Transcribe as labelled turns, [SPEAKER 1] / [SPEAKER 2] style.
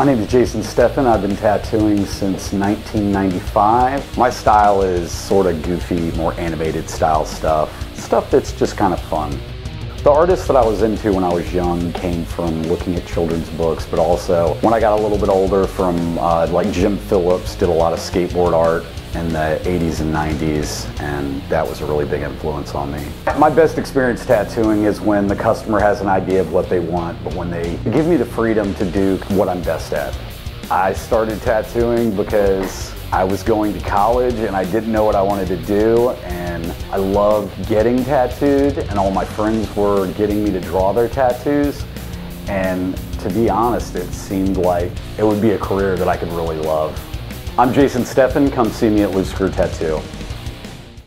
[SPEAKER 1] My name is Jason Stephan. I've been tattooing since 1995. My style is sort of goofy, more animated style stuff. Stuff that's just kind of fun. The artists that I was into when I was young came from looking at children's books, but also when I got a little bit older from uh, like Jim Phillips did a lot of skateboard art in the 80s and 90s, and that was a really big influence on me. My best experience tattooing is when the customer has an idea of what they want, but when they give me the freedom to do what I'm best at. I started tattooing because I was going to college and I didn't know what I wanted to do and I loved getting tattooed and all my friends were getting me to draw their tattoos and to be honest it seemed like it would be a career that I could really love. I'm Jason Stephan, come see me at Loose Screw Tattoo.